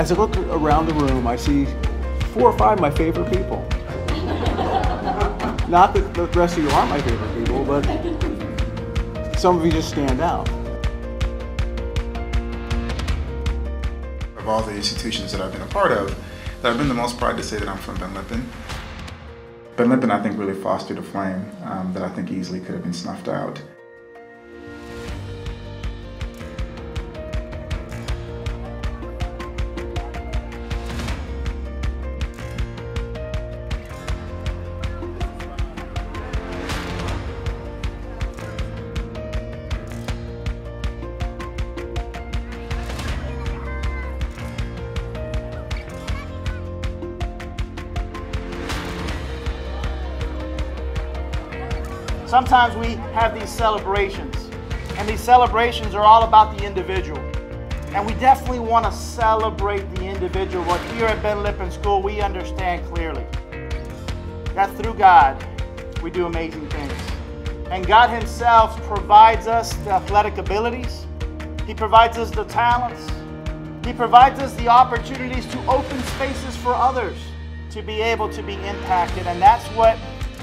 As I look around the room, I see four or five of my favorite people. Not that the rest of you aren't my favorite people, but some of you just stand out. Of all the institutions that I've been a part of, that I've been the most proud to say that I'm from Ben Lippen. Ben Lippen, I think, really fostered a flame um, that I think easily could have been snuffed out. Sometimes we have these celebrations, and these celebrations are all about the individual. And we definitely want to celebrate the individual, but here at Ben Lippen School, we understand clearly that through God, we do amazing things. And God Himself provides us the athletic abilities, He provides us the talents, He provides us the opportunities to open spaces for others to be able to be impacted. And that's what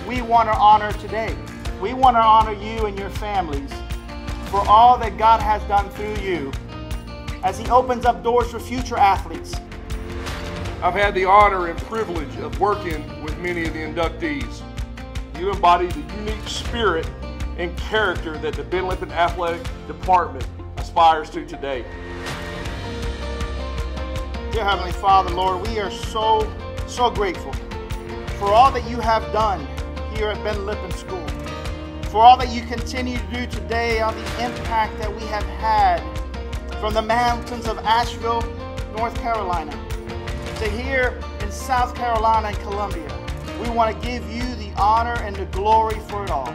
we want to honor today. We want to honor you and your families for all that God has done through you as He opens up doors for future athletes. I've had the honor and privilege of working with many of the inductees. You embody the unique spirit and character that the Ben Lippen Athletic Department aspires to today. Dear Heavenly Father, Lord, we are so, so grateful for all that you have done here at Ben Lippen School for all that you continue to do today on the impact that we have had from the mountains of Asheville, North Carolina, to here in South Carolina and Columbia. We want to give you the honor and the glory for it all.